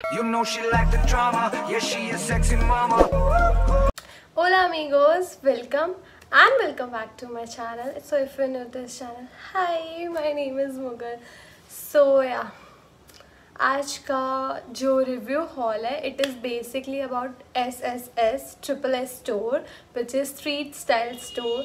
You know she like the drama, yeah she a sexy mama. Hola amigos, welcome and welcome back to my channel. So if you're new to this channel, hi, my name is Mughal. So yeah, आज का जो review haul है it is basically about S S S triple S store which is street style store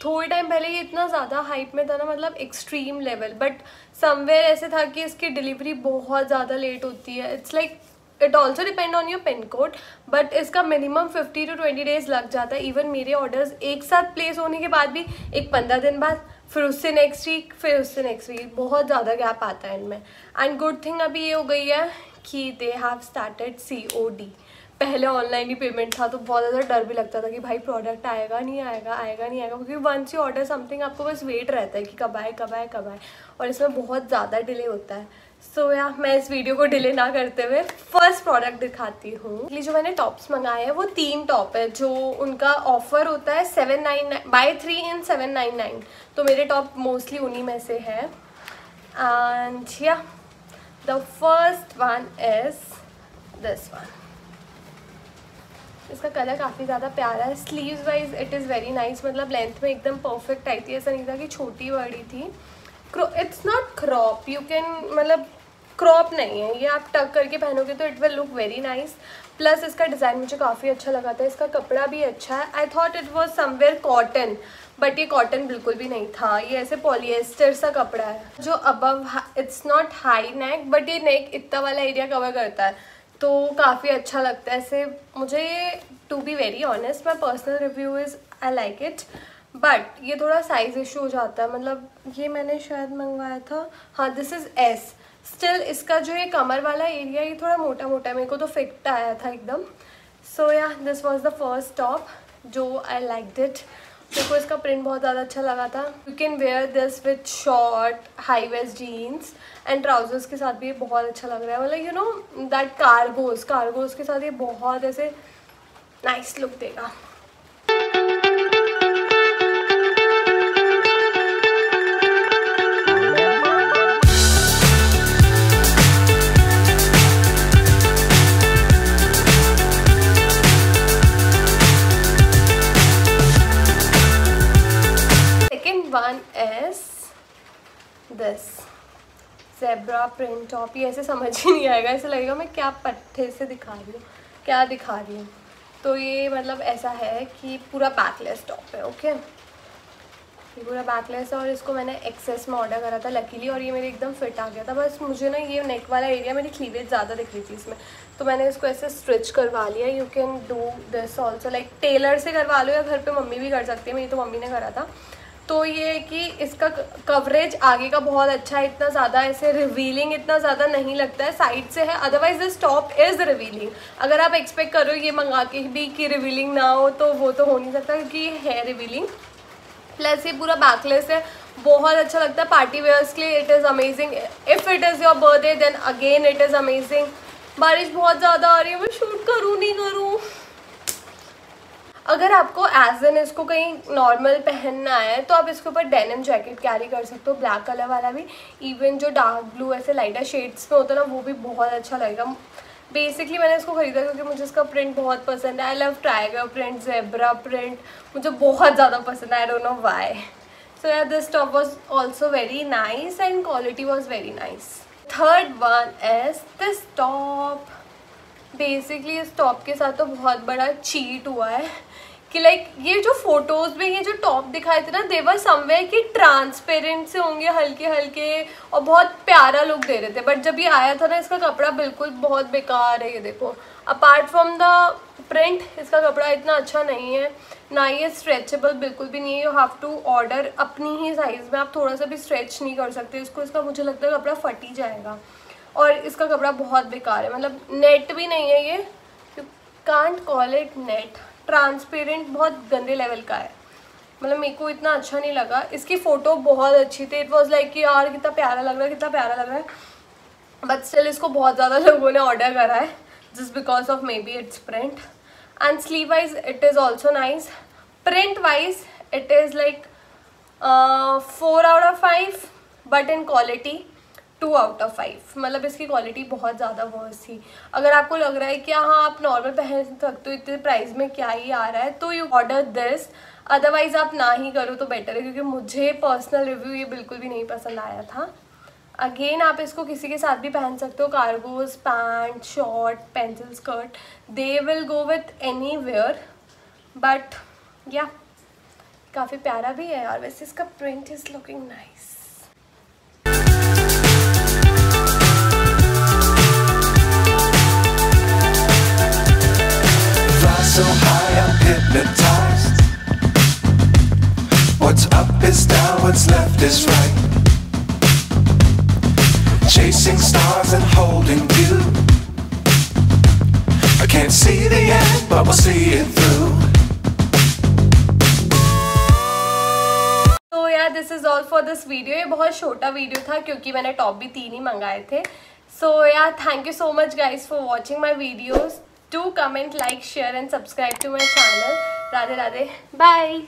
थोड़े time पहले ये इतना ज़्यादा hype में था ना मतलब एक्सट्रीम लेवल बट समवेयर ऐसे था कि इसकी डिलीवरी बहुत ज़्यादा लेट होती है। It's like it also depend on your pin code but इसका minimum fifty to twenty days लग जाता है। इवन मेरे ऑर्डर्स एक साथ प्लेस होने के बाद भी, एक पंद्रह दिन बाद, फिर उससे नेक्स्ट वीक फिर उससे नेक्स्ट वीक बहुत ज़्यादा गैप आता है इनमें। एंड गुड थिंग अभी ये हो गई है कि they have started C O D पहले ऑनलाइन ही पेमेंट था तो बहुत ज़्यादा डर भी लगता था कि भाई प्रोडक्ट आएगा नहीं आएगा आएगा नहीं आएगा। क्योंकि वंस यू ऑर्डर समथिंग आपको बस वेट रहता है कि कब आए कब आए कब आए। और इसमें बहुत ज़्यादा डिले होता है। सो so, या yeah, मैं इस वीडियो को डिले ना करते हुए फ़र्स्ट प्रोडक्ट दिखाती हूँ। जो मैंने टॉप्स मंगाए हैं वो तीन टॉप है जो उनका ऑफ़र होता है seven nine nine by three in seven nine nine तो मेरे टॉप मोस्टली उन्हीं में से है। And yeah the first one is this one इसका कलर काफ़ी ज़्यादा प्यारा है। Sleeves wise it is very nice मतलब लेंथ में एकदम परफेक्ट आई थी। ऐसा नहीं था कि छोटी बड़ी थी। It's not crop you can मतलब क्रॉप नहीं है। ये आप टक करके पहनोगे तो it will look very nice plus इसका डिज़ाइन मुझे काफ़ी अच्छा लगा था। इसका कपड़ा भी अच्छा है। I thought it was somewhere cotton but ये कॉटन बिल्कुल भी नहीं था। ये ऐसे पॉलिएस्टर सा कपड़ा है। जो above it's not high neck but ये नेक इतना वाला एरिया कवर करता है। तो काफ़ी अच्छा लगता है, ऐसे मुझे to be very honest my personal review is I like it but ये थोड़ा साइज़ इशू हो जाता है मतलब ये मैंने शायद मंगवाया था हाँ दिस इज़ एस स्टिल इसका जो ये कमर वाला एरिया ये थोड़ा मोटा मोटा मेरे को तो फिट आया था एकदम. So yeah this was the first top जो आई लाइक डिट मेरे को इसका प्रिंट बहुत ज़्यादा अच्छा लगा था। You can wear this with short high waist jeans and trousers के साथ भी ये बहुत अच्छा लग रहा है। मतलब you know that cargos cargos के साथ ये बहुत ऐसे नाइस लुक देगा। दिस जेब्रा प्रिंट टॉप ये ऐसे समझ ही नहीं आएगा, ऐसे लगेगा मैं क्या पट्टे से दिखा रही हूँ, क्या दिखा रही हूँ। तो ये मतलब ऐसा है कि पूरा बैकलेस टॉप है ओके ये पूरा बैकलेस है और इसको मैंने एक्सेस में ऑर्डर करा था लकीली और ये मेरे एकदम फिट आ गया था। बस मुझे ना ये नेक वाला एरिया मेरी क्लीवेज ज़्यादा दिख रही थी इसमें। तो मैंने इसको ऐसे स्ट्रिच करवा लिया। You can do this also like tailor से करवा लो या घर पे मम्मी भी कर सकती है, मेरी तो मम्मी ने करा था। तो ये है कि इसका कवरेज आगे का बहुत अच्छा है, इतना ज़्यादा ऐसे रिवीलिंग इतना ज़्यादा नहीं लगता है साइड से है otherwise this top is revealing अगर आप एक्सपेक्ट करो ये मंगा के भी कि रिवीलिंग ना हो तो वो तो हो नहीं सकता क्योंकि ये है रिवीलिंग प्लस ये पूरा बैकलेस है, बहुत अच्छा लगता है पार्टी वेयर्स के लिए it is amazing if it is your birthday then again it is amazing बारिश बहुत ज़्यादा आ रही है, मैं शूट करूँ, नहीं करूँ? अगर आपको एज एन इसको कहीं नॉर्मल पहनना है तो आप इसके ऊपर डेनिम जैकेट कैरी कर सकते हो ब्लैक कलर वाला भी. इवन जो डार्क ब्लू ऐसे लाइटर शेड्स में होता है ना, वो भी बहुत अच्छा लगेगा. बेसिकली मैंने इसको ख़रीदा क्योंकि मुझे इसका प्रिंट बहुत पसंद है. I love tiger print zebra print मुझे बहुत ज़्यादा पसंद है. I don't know why so यार this top was also very nice and quality was very nice third one as this top basically इस टॉप के साथ तो बहुत बड़ा चीट हुआ है कि लाइक ये जो फ़ोटोज़ में ये जो टॉप दिखाए थे ना देवर समवेयर कि ट्रांसपेरेंट से होंगे हल्के हल्के और बहुत प्यारा लुक दे रहे थे। बट जब ये आया था ना, इसका कपड़ा बिल्कुल बहुत बेकार है, ये देखो। अपार्ट फ्रॉम द प्रिंट इसका कपड़ा इतना अच्छा नहीं है। ना ये स्ट्रेचेबल बिल्कुल भी नहीं है। यू हैव टू ऑर्डर अपनी ही साइज़ में। आप थोड़ा सा भी स्ट्रेच नहीं कर सकते। इसको, इसका मुझे लगता है कपड़ा फट ही जाएगा। और इसका कपड़ा बहुत बेकार है। मतलब नेट भी नहीं है ये। You can't call it net transparent बहुत गंदे लेवल का है। मतलब मेरे को इतना अच्छा नहीं लगा। इसकी फ़ोटो बहुत अच्छी थी। इट वॉज़ लाइक कि यार कितना प्यारा लग रहा है, कितना प्यारा लग रहा है। बट स्टिल इसको बहुत ज़्यादा लोगों ने ऑर्डर करा है just because of maybe it's print and sleeve wise it is also nice print wise it is like four out of five but in quality two out of five. मतलब इसकी quality बहुत ज़्यादा verse थी। अगर आपको लग रहा है कि हाँ आप नॉर्मल पहन सकते हो, इतने प्राइस में क्या ही आ रहा है तो यू ऑर्डर दिस अदरवाइज़ आप ना ही करो तो बेटर है, क्योंकि मुझे पर्सनल रिव्यू ये बिल्कुल भी नहीं पसंद आया था। अगेन आप इसको किसी के साथ भी पहन सकते हो cargos pant short pencil skirt they will go with anywhere but या काफ़ी प्यारा भी है और वैसे इसका print is looking nice what's left is right Chasing stars and holding you I can't see the end, but we'll see it through तो यार this is all for this video ये बहुत छोटा वीडियो था क्योंकि मैंने टॉप भी तीन ही मंगाए थे सो यार thank you so much guys for watching my videos do comment like share and subscribe to my channel radhe radhe bye